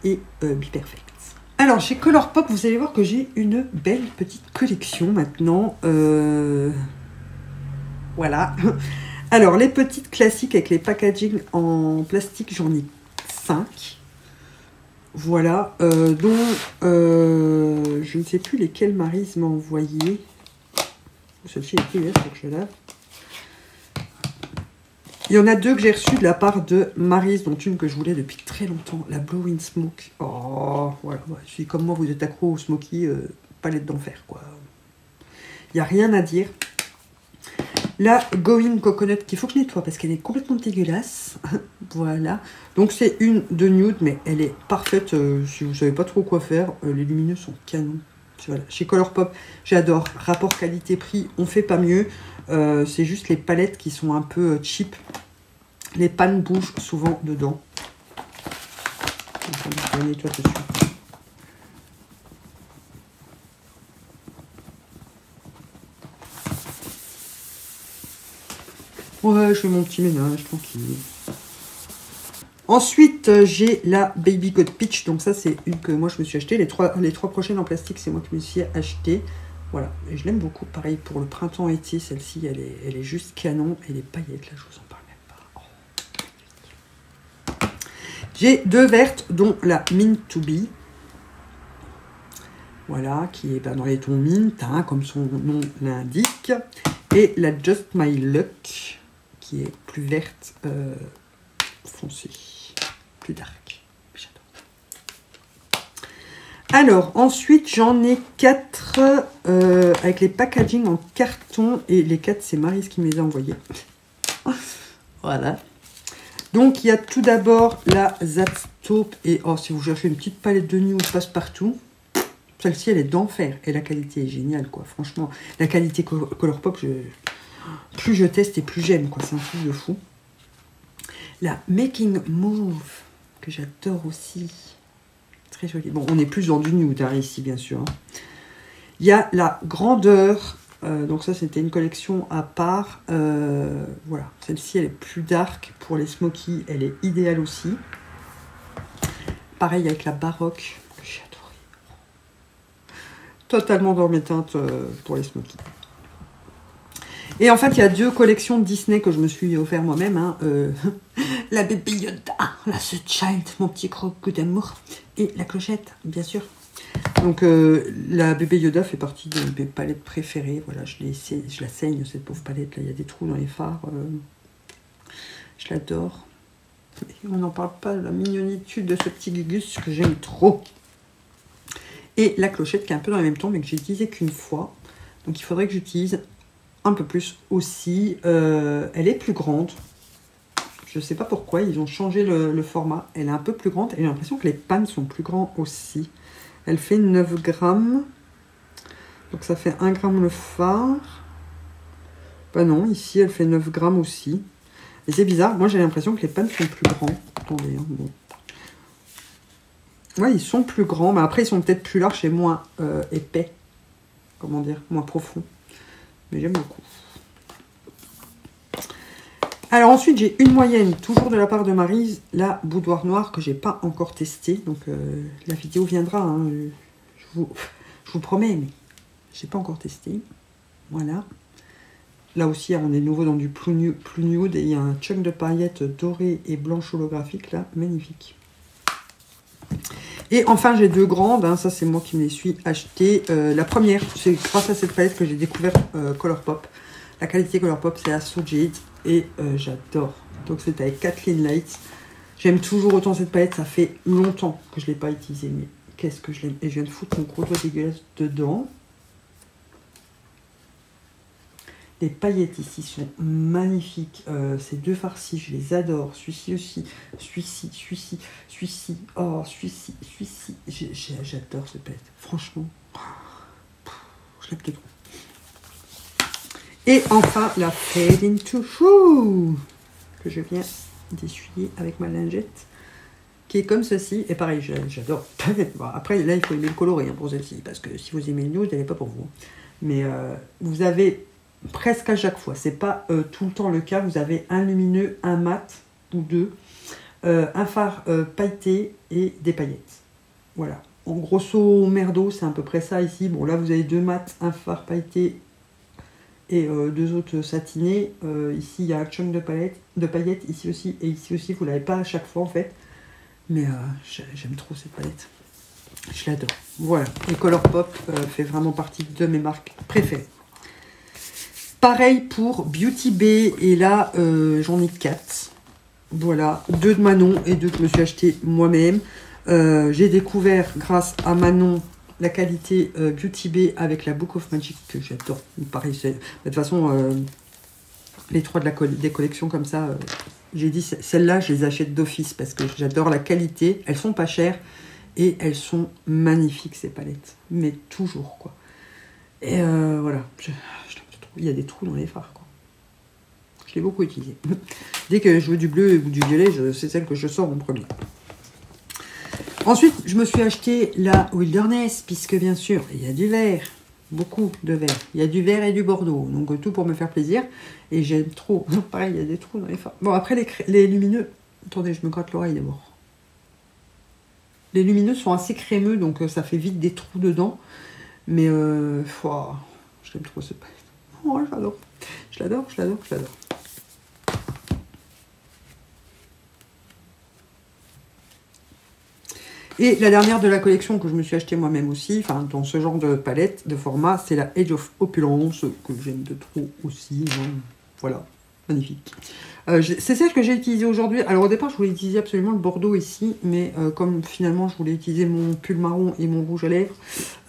et euh, Be Perfect. Alors chez Colourpop, vous allez voir que j'ai une belle petite collection maintenant. Euh, voilà. Alors les petites classiques avec les packaging en plastique, j'en ai 5. Voilà, euh, dont je ne sais plus lesquels Marise m'a envoyé. Celle-ci est plus que je lave. Il y en a deux que j'ai reçues de la part de Marise, dont une que je voulais depuis très longtemps, la Blowing Smoke. Oh, voilà, suis comme moi, vous êtes accro au smoky, euh, palette d'enfer, quoi. Il n'y a rien à dire. La Going Coconut qu'il faut que je nettoie parce qu'elle est complètement dégueulasse. voilà. Donc c'est une de nude, mais elle est parfaite euh, si vous ne savez pas trop quoi faire. Euh, les lumineux sont canons. Chez Colourpop, j'adore. Rapport qualité-prix, on fait pas mieux. Euh, c'est juste les palettes qui sont un peu euh, cheap. Les pannes bougent souvent dedans. Ouais, je fais mon petit ménage, tranquille. Ensuite, euh, j'ai la Baby God Peach. Donc ça, c'est une que moi, je me suis acheté. Les trois, les trois prochaines en plastique, c'est moi qui me suis acheté. Voilà, et je l'aime beaucoup. Pareil pour le printemps-été, celle-ci, elle est, elle est juste canon. Et les paillettes, là, je vous en parle même pas. J'ai deux vertes, dont la Mint to Be. Voilà, qui est ben, dans les tons mint, hein, comme son nom l'indique. Et la Just My Luck, qui est plus verte euh, foncée, plus dark. Alors, ensuite, j'en ai quatre euh, avec les packaging en carton. Et les quatre, c'est Marise qui me les a envoyés. voilà. Donc, il y a tout d'abord la Zaptop. Et oh, si vous cherchez une petite palette de nuit où passe partout, celle-ci, elle est d'enfer. Et la qualité est géniale, quoi. Franchement, la qualité Colourpop, je... plus je teste et plus j'aime, quoi. C'est un truc de fou. La Making Move, j'adore aussi. Très jolie. Bon, on est plus dans du nude, hein, ici, bien sûr. Hein. Il y a la Grandeur euh, donc ça, c'était une collection à part. Euh, voilà, celle-ci, elle est plus dark. Pour les smoky, elle est idéale aussi. Pareil avec la baroque, que j'ai adoré. Totalement dans mes teintes euh, pour les smoky. Et en fait, il y a deux collections de Disney que je me suis offert moi-même. Hein. la bébé Yoda, la Child, mon petit croque d'amour. Et la clochette, bien sûr, donc euh, la bébé Yoda fait partie de mes palettes préférées. Voilà, je, je la saigne cette pauvre palette là. Il y a des trous dans les phares. Euh, je l'adore. On n'en parle pas de la mignonitude de ce petit Gugus que j'aime trop. Et la clochette qui est un peu dans le même ton mais que j'ai utilisé qu'une fois. Donc il faudrait que j'utilise un peu plus aussi. Euh, elle est plus grande. Je ne sais pas pourquoi, ils ont changé le, format. Elle est un peu plus grande et j'ai l'impression que les pannes sont plus grands aussi. Elle fait 9 grammes. Donc ça fait 1 gramme le phare. Bah non, ici elle fait 9 grammes aussi. Et c'est bizarre, moi j'ai l'impression que les pannes sont plus grands. Attendez, hein, bon. Ouais, ils sont plus grands, mais après ils sont peut-être plus larges et moins euh, épais. Comment dire, moins profonds. Mais j'aime beaucoup. Alors ensuite, j'ai une moyenne, toujours de la part de Marise, la boudoir noire que j'ai pas encore testée. Donc euh, la vidéo viendra, hein, je, vous, promets, mais j'ai pas encore testé. Voilà. Là aussi, on est nouveau dans du nude et il y a un chunk de paillettes dorées et blanches holographiques là, magnifique. Et enfin, j'ai deux grandes, hein, ça c'est moi qui me les suis achetées. Euh, la première, c'est grâce à cette palette que j'ai découvert euh, Colourpop. La qualité Colourpop, c'est la Jade et euh, j'adore. Donc c'est avec Kathleen Lights. J'aime toujours autant cette palette, ça fait longtemps que je ne l'ai pas utilisée, mais qu'est-ce que je l'aime? Et je viens de foutre mon gros doigt dégueulasse dedans. Les paillettes ici sont magnifiques. Euh, ces deux farcis, je les adore. Celui-ci aussi. Celui-ci, celui-ci, celui-ci. Oh, celui-ci, celui-ci. J'adore cette palette. Franchement, je l'aime trop. Et enfin, la Fade into Shoe que je viens d'essuyer avec ma lingette qui est comme ceci. Et pareil, j'adore. après, là, il faut aimer le coloré hein, pour celle-ci, parce que si vous aimez le nude, elle n'est pas pour vous. Mais euh, vous avez presque à chaque fois, c'est pas euh, tout le temps le cas, vous avez un lumineux, un mat ou deux, euh, un phare pailleté et des paillettes. Voilà. En grosso merdo, c'est à peu près ça ici. Bon, là, vous avez deux mats, un phare pailleté et euh, deux autres satinés. Euh, ici, il y a un chunk de, palette, de paillettes, ici aussi, et ici aussi, vous l'avez pas à chaque fois en fait. Mais euh, j'aime trop cette palette. Je l'adore. Voilà, et Colourpop fait vraiment partie de mes marques préférées. Pareil pour Beauty Bay, et là, j'en ai quatre. Voilà, deux de Manon et deux que je me suis acheté moi-même. J'ai découvert grâce à Manon la qualité euh, Beauty Bay avec la Book of Magic que j'adore. Pareil, de toute façon, euh, les trois des collections comme ça, euh, j'ai dit celles-là, je les achète d'office parce que j'adore la qualité. Elles sont pas chères et elles sont magnifiques ces palettes, mais toujours quoi. Et voilà, il y a des trous dans les phares quoi. Je l'ai beaucoup utilisé. Dès que je veux du bleu ou du violet, c'est celle que je sors en premier. Ensuite, je me suis acheté la Wilderness, puisque bien sûr, il y a du vert. Beaucoup de vert. Il y a du vert et du bordeaux. Donc tout pour me faire plaisir. Et j'aime trop. Pareil, il y a des trous dans les phares. Bon, après, les, lumineux... Attendez, je me gratte l'oreille d'abord. Les lumineux sont assez crémeux, donc euh, ça fait vite des trous dedans. Mais, euh, je l'aime trop ce palette. Oh, j'adore. Je l'adore, je l'adore, je l'adore. Et la dernière de la collection que je me suis acheté moi-même aussi, enfin dans ce genre de palette, de format, c'est la Age of Opulence, que j'aime de trop aussi. Hein. Voilà, magnifique. Euh, c'est celle que j'ai utilisée aujourd'hui. Alors au départ, je voulais utiliser absolument le Bordeaux ici, mais euh, comme finalement je voulais utiliser mon pull marron et mon rouge à lèvres,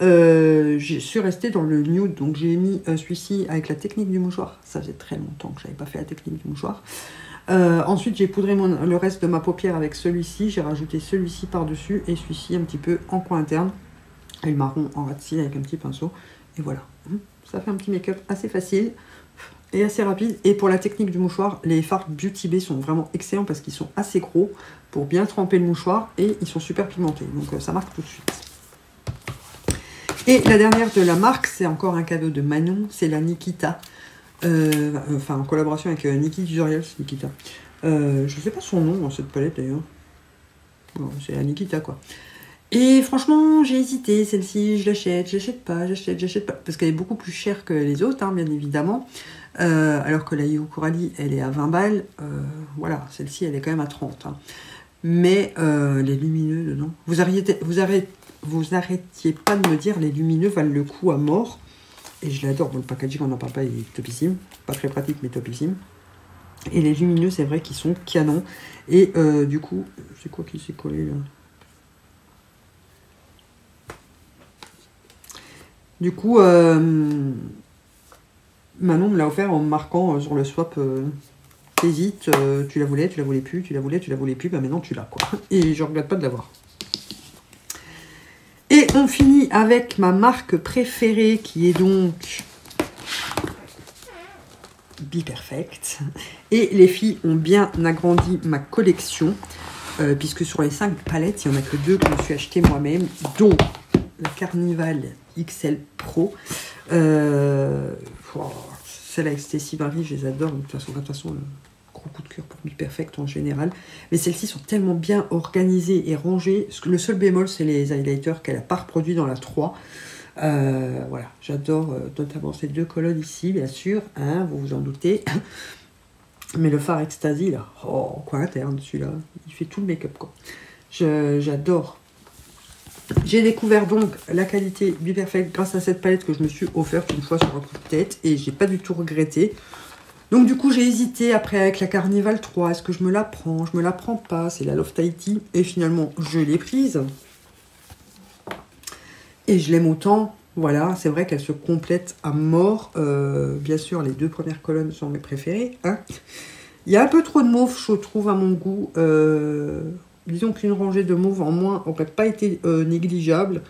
euh, je suis restée dans le nude. Donc j'ai mis celui-ci avec la technique du mouchoir. Ça faisait très longtemps que je n'avais pas fait la technique du mouchoir. ensuite, j'ai poudré le reste de ma paupière avec celui-ci. J'ai rajouté celui-ci par-dessus et celui-ci un petit peu en coin interne. Et le marron en ras avec un petit pinceau. Et voilà. Ça fait un petit make-up assez facile et assez rapide. Et pour la technique du mouchoir, les fards Beauty Bay sont vraiment excellents parce qu'ils sont assez gros pour bien tremper le mouchoir et ils sont super pigmentés. Donc euh, ça marque tout de suite. Et la dernière de la marque, c'est encore un cadeau de Manon, c'est la Nikita. Euh, enfin, en collaboration avec euh, Nikki c'est Nikita. je ne sais pas son nom dans cette palette d'ailleurs. c'est la Nikita quoi. Et franchement, j'ai hésité. Celle-ci, je l'achète, j'achète pas, j'achète, j'achète pas. Parce qu'elle est beaucoup plus chère que les autres, hein, bien évidemment. Euh, alors que la Yu elle est à 20 balles. Euh, voilà, celle-ci, elle est quand même à 30. Hein. Mais euh, les lumineux dedans. Vous arrêtez, vous, arrêtez, vous arrêtiez pas de me dire les lumineux valent le coup à mort. Et je l'adore. Bon, le packaging, on n'en parle pas, il est topissime. Pas très pratique, mais topissime. Et les lumineux, c'est vrai qu'ils sont canons. Et du coup, c'est quoi qui s'est collé là? Du coup, Manon me l'a offert en marquant euh, sur le swap euh, euh, tu la voulais, tu la voulais plus, tu la voulais, tu la voulais plus, bah maintenant tu l'as quoi. Et je regrette pas de l'avoir. Et on finit avec ma marque préférée qui est donc Be Perfect. Et les filles ont bien agrandi ma collection, puisque sur les 5 palettes, il n'y en a que deux que je me suis acheté moi-même, dont la Carnival XL Pro. Euh, celle avec Stacy Barry, je les adore. De toute façon, de toute façon, gros coup de cœur pour Me Perfect en général. Mais celles-ci sont tellement bien organisées et rangées. Le seul bémol, c'est les highlighters qu'elle n'a pas reproduit dans la 3. Euh, voilà, j'adore euh, notamment ces deux colonnes ici, bien sûr, hein, vous vous en doutez. Mais le phare Ecstasy, là, oh, quoi interne, celui-là, il fait tout le make-up, quoi. J'adore j'ai découvert donc la qualité du Perfect grâce à cette palette que je me suis offerte une fois sur un coup de tête et j'ai pas du tout regretté. Donc du coup j'ai hésité après avec la Carnival 3, est-ce que je me la prends, je me la prends pas, c'est la Love Tahiti et finalement je l'ai prise. Et je l'aime autant, voilà, c'est vrai qu'elle se complète à mort. Euh, bien sûr les deux premières colonnes sont mes préférées. Hein. Il y a un peu trop de mauve je trouve à mon goût. Euh, disons qu'une rangée de mauve en moins n'aurait pas été euh, négligeable.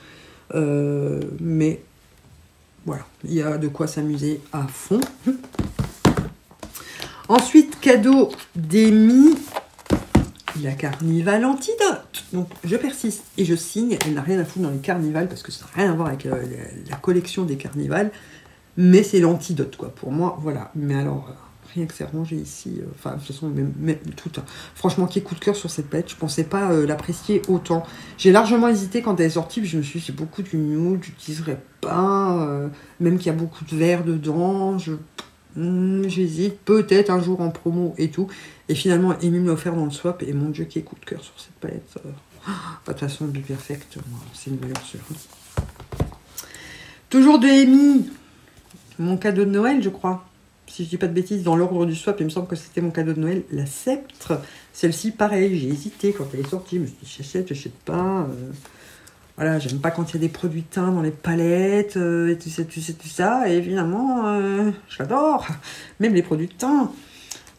Euh, mais voilà, il y a de quoi s'amuser à fond. Ensuite, cadeau d'Emmy, la Carnival Antidote. Donc, je persiste et je signe. Elle n'a rien à foutre dans les carnivals parce que ça n'a rien à voir avec euh, la, collection des carnivals. Mais c'est l'antidote, quoi. Pour moi, voilà. Mais alors, rien que c'est rangé ici. Euh, enfin, de toute façon, tout. Hein. Franchement, qui coup de cœur sur cette palette. Je pensais pas euh, l'apprécier autant. J'ai largement hésité quand elle est sortie. Je me suis dit, c'est beaucoup du nude, j'utiliserai pas. Euh, même qu'il y a beaucoup de verre dedans. Je. Hmm, j'hésite. Peut-être un jour en promo et tout. Et finalement, Amy me offert dans le swap. Et mon dieu, qui coup de cœur sur cette palette. Bah, de toute façon, du perfect, c'est une valeur sûre. Toujours de Amy. Mon cadeau de Noël, je crois si je dis pas de bêtises, dans l'ordre du swap, il me semble que c'était mon cadeau de Noël, la sceptre. Celle-ci, pareil, j'ai hésité quand elle est sortie. Je me suis dit, j'achète, j'achète pas. Euh. voilà, j'aime pas quand il y a des produits teints dans les palettes, euh, et tout ça, tout ça, tout ça. Et évidemment, euh, j'adore. Même les produits de teint.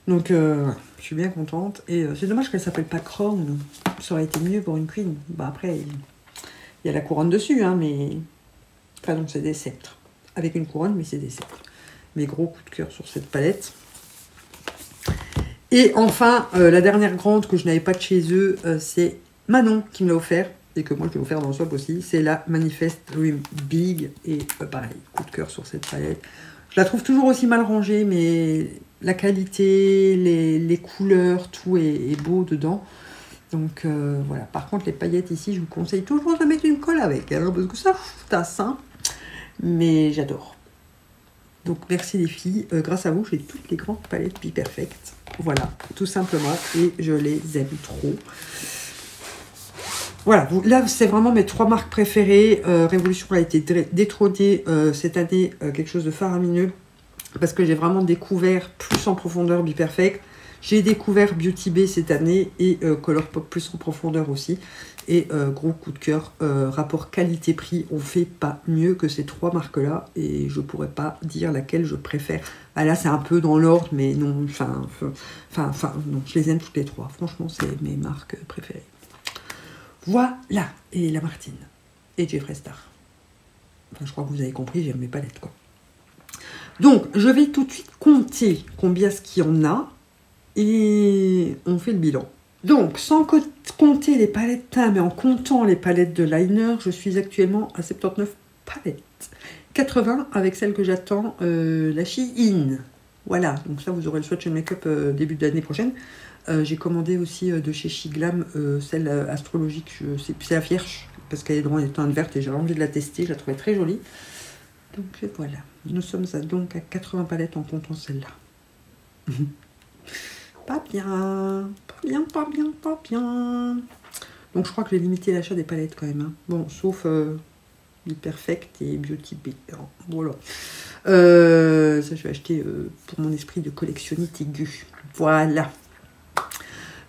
Donc, je suis bien contente. Et c'est dommage qu'elle s'appelle pas Crown. Ça aurait été mieux pour une queen. Bah, après, il y a la couronne dessus, hein, mais. Enfin, donc, c'est des sceptres. Avec une couronne, mais c'est des sceptres mes gros coups de cœur sur cette palette. Et enfin, euh, la dernière grande que je n'avais pas de chez eux, euh, c'est Manon qui me l'a offert. Et que moi je l'ai offert dans le swap aussi. C'est la Manifest Dream Big. Et euh, pareil, coup de cœur sur cette palette. Je la trouve toujours aussi mal rangée, mais la qualité, les, couleurs, tout est, beau dedans. Donc voilà. Par contre, les paillettes ici, je vous conseille toujours de mettre une colle avec. Hein, parce que ça. Hein. Mais j'adore. Donc merci les filles. Euh, grâce à vous, j'ai toutes les grandes palettes Be Perfect. Voilà, tout simplement. Et je les aime trop. voilà, là c'est vraiment mes trois marques préférées. Euh, Révolution a été détrônée euh, cette année, quelque chose de faramineux, parce que j'ai vraiment découvert plus en profondeur Biperfect. J'ai découvert Beauty Bay cette année et Colourpop plus en profondeur aussi. Et gros coup de cœur, rapport qualité-prix, on fait pas mieux que ces trois marques-là et je pourrais pas dire laquelle je préfère. Ah, là c'est un peu dans l'ordre, mais non, enfin, enfin, non, je les aime toutes les trois. Franchement, c'est mes marques préférées. Voilà, et la Martine, et Jeffrey Star. Enfin, je crois que vous avez compris, j'aime mes palettes, quoi. Donc, je vais tout de suite compter combien ce qu'il y en a, et on fait le bilan. Donc, sans compter les palettes teint, mais en comptant les palettes de liner, je suis actuellement à 79 palettes. 80 avec celle que j'attends, euh, la Shein. Voilà, donc ça, vous aurez le swatch make-up euh, début de l'année prochaine. Euh, j'ai commandé aussi euh, de chez Shiglam celle astrologique, c'est la vierge, parce qu'elle est dans les teintes vertes et j'ai envie de la tester, je la trouvais très jolie. Donc voilà, nous sommes donc à 80 palettes en comptant celle-là. pas bien, pas bien, pas bien, pas bien. Donc je crois que j'ai limité l'achat des palettes quand même. Hein. Bon, sauf euh, Perfect et Beauty Bay. Voilà. ça je vais acheter pour mon esprit de collectionniste aigu. Voilà.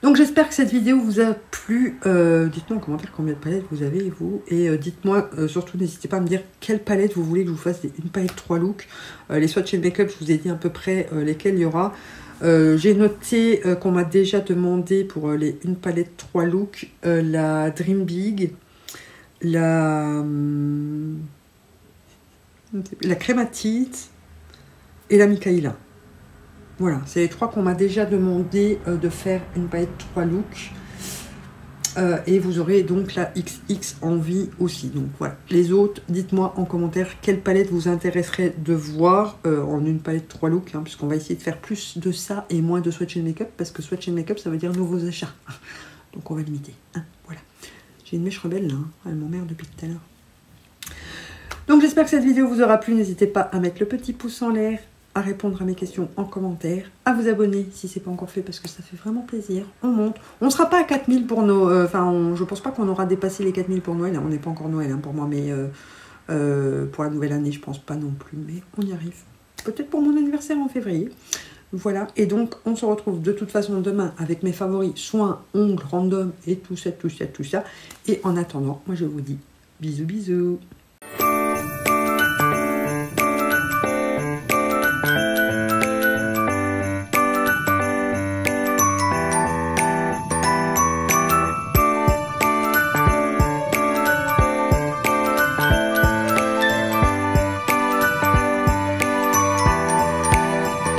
Donc j'espère que cette vidéo vous a plu. Euh, dites-moi en commentaire combien de palettes vous avez vous. Et euh, dites-moi, euh, surtout n'hésitez pas à me dire quelle palette vous voulez que je vous fasse une palette 3 looks. les swatchs et make-up, je vous ai dit à peu près lesquels il y aura. J'ai noté qu'on m'a déjà demandé pour les une palette 3 looks la Dream Big, la, hum, la Crématite et la Michaela. Voilà, c'est les trois qu'on m'a déjà demandé euh, de faire une palette 3 looks. Euh, et vous aurez donc la XX envie aussi. Donc voilà. Les autres, dites-moi en commentaire quelle palette vous intéresserait de voir euh, en une palette 3 looks, hein, puisqu'on va essayer de faire plus de ça et moins de swatch and make-up, parce que swatch and make-up, ça veut dire nouveaux achats. Donc on va limiter. Hein, voilà. J'ai une mèche rebelle là, hein. elle m'emmerde depuis tout à l'heure. Donc j'espère que cette vidéo vous aura plu. N'hésitez pas à mettre le petit pouce en l'air, à répondre à mes questions en commentaire, à vous abonner si ce n'est pas encore fait parce que ça fait vraiment plaisir. On monte. On ne sera pas à 4000 pour nos... Euh, enfin, je pense pas qu'on aura dépassé les 4000 pour Noël. On n'est pas encore Noël hein, pour moi, mais euh, euh, pour la nouvelle année, je pense pas non plus. Mais on y arrive. Peut-être pour mon anniversaire en février. Voilà, et donc on se retrouve de toute façon demain avec mes favoris soins, ongles, random et tout ça, tout ça, tout ça. Et en attendant, moi je vous dis bisous bisous